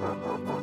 Thank you.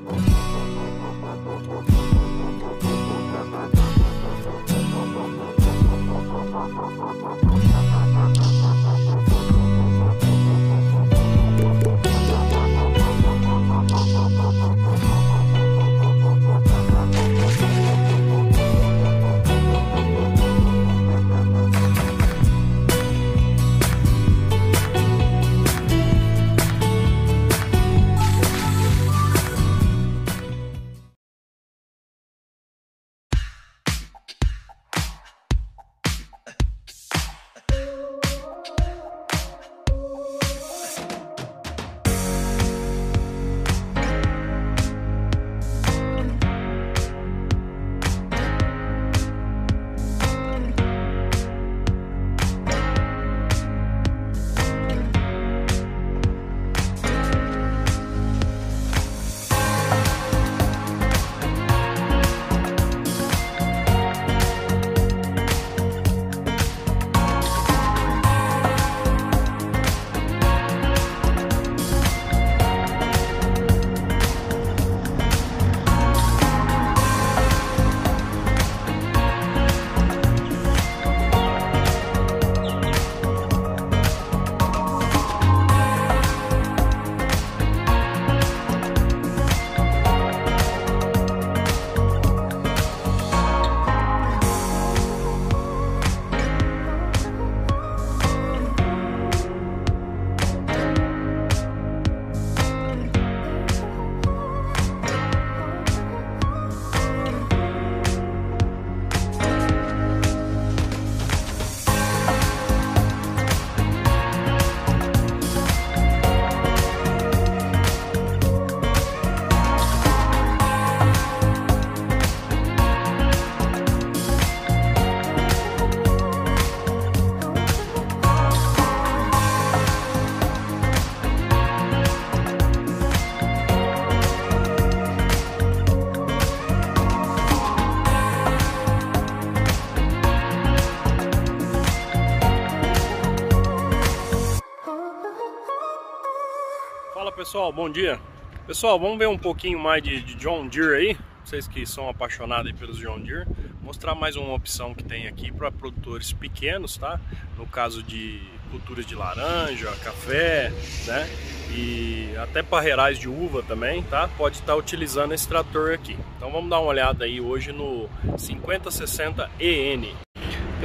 Pessoal, bom dia. Pessoal, vamos ver um pouquinho mais de, de John Deere aí. Vocês que são apaixonados pelos John Deere. Mostrar mais uma opção que tem aqui para produtores pequenos, tá? No caso de culturas de laranja, café, né? E até parreirais de uva também, tá? Pode estar utilizando esse trator aqui. Então vamos dar uma olhada aí hoje no 5060 EN.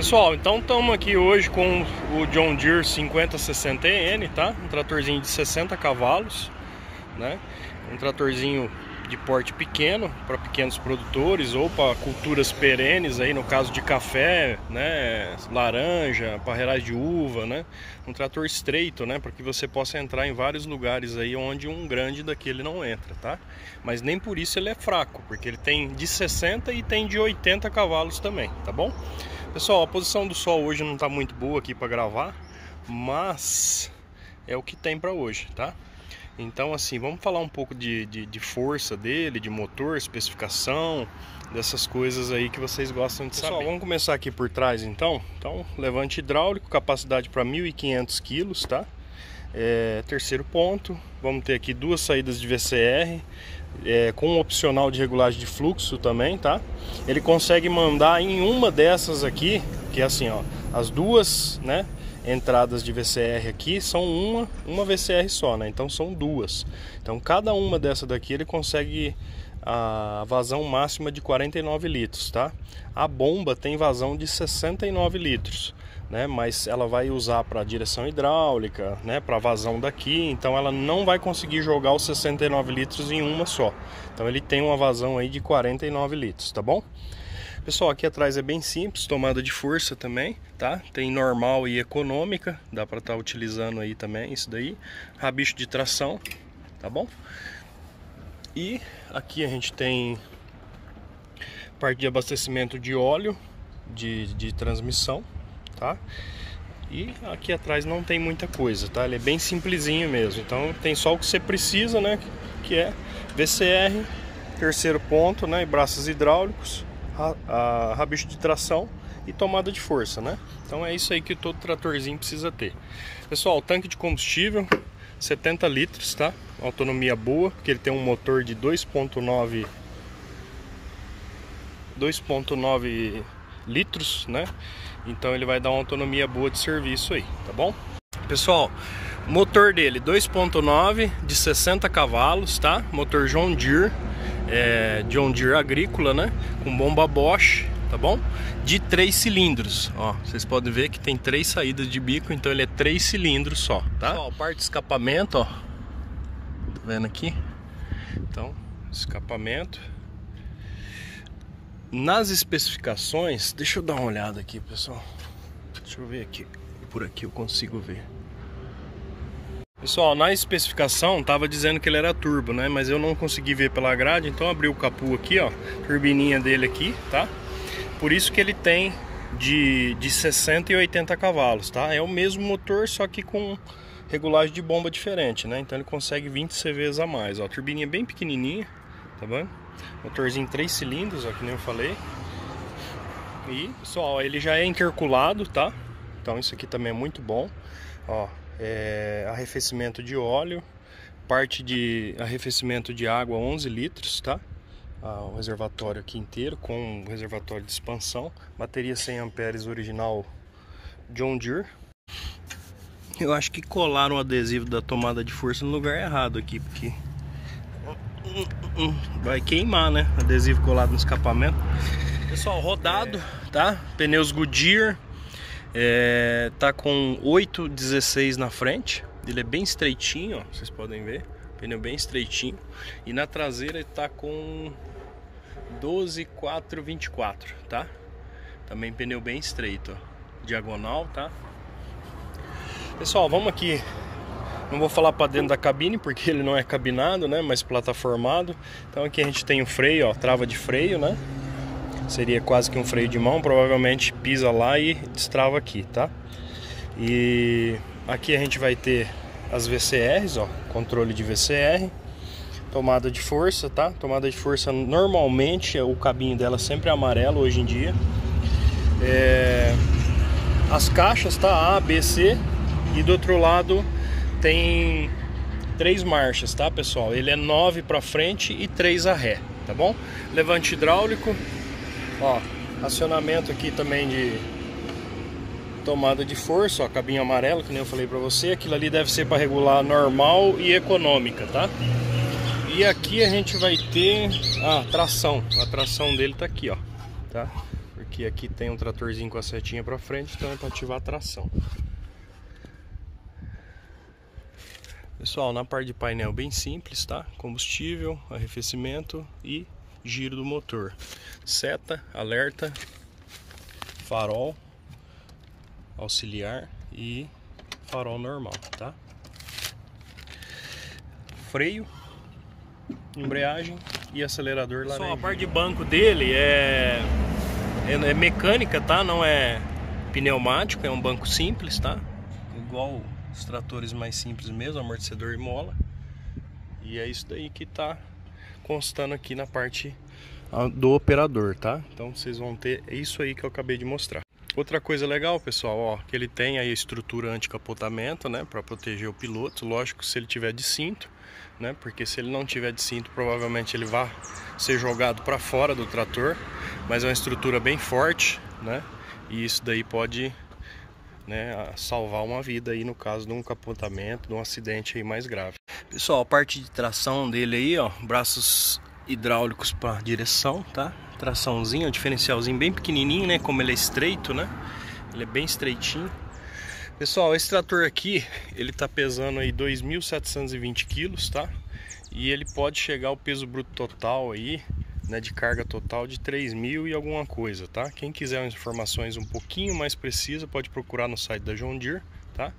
Pessoal, então estamos aqui hoje com o John Deere 5060EN, tá? Um tratorzinho de 60 cavalos, né? Um tratorzinho de porte pequeno para pequenos produtores ou para culturas perenes aí no caso de café, né, laranja, parreirais de uva, né? Um trator estreito, né, para que você possa entrar em vários lugares aí onde um grande daquele não entra, tá? Mas nem por isso ele é fraco, porque ele tem de 60 e tem de 80 cavalos também, tá bom? Pessoal, a posição do sol hoje não está muito boa aqui para gravar, mas é o que tem para hoje, tá? Então, assim, vamos falar um pouco de, de, de, força dele, de motor, especificação, dessas coisas aí que vocês gostam de Pessoal, saber. vamos começar aqui por trás, então. Então, levante hidráulico, capacidade para 1.500 quilos, tá? É, terceiro ponto, vamos ter aqui duas saídas de VCR, é, com um opcional de regulagem de fluxo também, tá? Ele consegue mandar em uma dessas aqui, que é assim, ó, as duas, né, entradas de VCR aqui são uma, uma VCR só, né? Então são duas. Então cada uma dessa daqui ele consegue a vazão máxima de 49 litros, tá? A bomba tem vazão de 69 litros né? Mas ela vai usar para direção hidráulica, né? Para vazão daqui, então ela não vai conseguir jogar os 69 litros em uma só. Então ele tem uma vazão aí de 49 litros, tá bom? Pessoal, aqui atrás é bem simples, tomada de força também, tá? Tem normal e econômica, dá para estar tá utilizando aí também isso daí. Rabicho de tração, tá bom? E aqui a gente tem parte de abastecimento de óleo de, de transmissão, tá? E aqui atrás não tem muita coisa, tá? Ele é bem simplesinho mesmo. Então tem só o que você precisa, né? Que é VCR, terceiro ponto, né? E braços hidráulicos, a, a rabicho de tração e tomada de força, né? Então é isso aí que todo tratorzinho precisa ter. Pessoal, tanque de combustível 70 litros, tá? Autonomia boa, porque ele tem um motor de 2.9 2.9 litros, né? Então ele vai dar uma autonomia boa de serviço aí, tá bom? Pessoal, motor dele 2.9 de 60 cavalos, tá? Motor John Deere, é, John Deere agrícola, né? Com bomba Bosch, tá bom? De três cilindros, ó. Vocês podem ver que tem três saídas de bico, então ele é três cilindros só, tá? Ó, parte de escapamento, ó. Tá vendo aqui? Então, escapamento. Nas especificações, deixa eu dar uma olhada aqui, pessoal. Deixa eu ver aqui. Por aqui eu consigo ver. Pessoal, na especificação tava dizendo que ele era turbo, né? Mas eu não consegui ver pela grade, então abri o capu aqui, ó. Turbininha dele aqui, tá? Por isso que ele tem de, de 60 e 80 cavalos, tá? É o mesmo motor, só que com regulagem de bomba diferente, né? Então ele consegue 20 CVs a mais, ó. Turbininha bem pequenininha, tá bom? Motorzinho 3 cilindros, ó, que nem eu falei. E, pessoal, ele já é interculado, tá? Então isso aqui também é muito bom. Ó, é arrefecimento de óleo, parte de arrefecimento de água 11 litros, tá? Ah, o reservatório aqui inteiro com o reservatório de expansão, bateria 100 amperes original John Deere. Eu acho que colaram o adesivo da tomada de força no lugar errado aqui, porque vai queimar, né? Adesivo colado no escapamento. Pessoal, rodado, é. tá? Pneus Goodyear. É, tá com 8,16 na frente. Ele é bem estreitinho, ó, vocês podem ver. Pneu bem estreitinho. E na traseira ele tá com 12,424, tá? Também pneu bem estreito, ó. Diagonal, tá? Pessoal, vamos aqui não vou falar para dentro da cabine porque ele não é cabinado, né? Mas plataformado. Então aqui a gente tem o freio, ó, trava de freio, né? Seria quase que um freio de mão. Provavelmente pisa lá e destrava aqui, tá? E aqui a gente vai ter as VCRs, ó, controle de VCR, tomada de força, tá? Tomada de força normalmente o cabinho dela sempre é amarelo hoje em dia. É... As caixas, tá? A, B, C e do outro lado tem três marchas, tá, pessoal? Ele é nove para frente e três a ré, tá bom? Levante hidráulico, ó, acionamento aqui também de tomada de força, ó, cabinho amarelo, que nem eu falei para você. Aquilo ali deve ser para regular normal e econômica, tá? E aqui a gente vai ter a tração. A tração dele tá aqui, ó, tá? Porque aqui tem um tratorzinho com a setinha para frente, então é para ativar a tração. Pessoal, na parte de painel bem simples, tá? Combustível, arrefecimento e giro do motor. Seta, alerta, farol, auxiliar e farol normal, tá? Freio, embreagem e acelerador lá. Só a parte de banco dele é, é, é mecânica, tá? Não é pneumático, é um banco simples, tá? Igual os tratores mais simples mesmo, amortecedor e mola. E é isso daí que está constando aqui na parte do operador, tá? Então vocês vão ter isso aí que eu acabei de mostrar. Outra coisa legal, pessoal, ó, que ele tem aí a estrutura anti-capotamento, né, para proteger o piloto. Lógico, se ele tiver de cinto, né, porque se ele não tiver de cinto, provavelmente ele vai ser jogado para fora do trator. Mas é uma estrutura bem forte, né, e isso daí pode né, salvar uma vida aí no caso de um capotamento, de um acidente aí mais grave. Pessoal, a parte de tração dele aí, ó, braços hidráulicos para direção, tá? Traçãozinho, diferencialzinho bem pequenininho, né? Como ele é estreito, né? Ele é bem estreitinho. Pessoal, esse trator aqui, ele tá pesando aí 2.720 quilos, tá? E ele pode chegar ao peso bruto total aí né, de carga total de 3 mil e alguma coisa, tá? Quem quiser informações um pouquinho mais precisas pode procurar no site da John Deere, tá?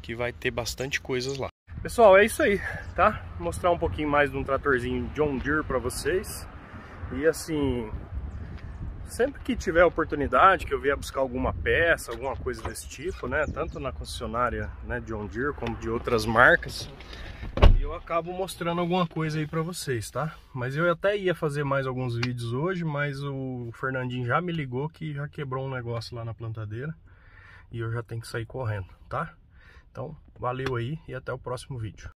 Que vai ter bastante coisas lá. Pessoal, é isso aí, tá? Vou mostrar um pouquinho mais de um tratorzinho John Deere para vocês. E assim, sempre que tiver oportunidade, que eu vier buscar alguma peça, alguma coisa desse tipo, né? Tanto na concessionária né, John Deere como de outras marcas, acabo mostrando alguma coisa aí pra vocês, tá? Mas eu até ia fazer mais alguns vídeos hoje, mas o Fernandinho já me ligou que já quebrou um negócio lá na plantadeira e eu já tenho que sair correndo, tá? Então, valeu aí e até o próximo vídeo.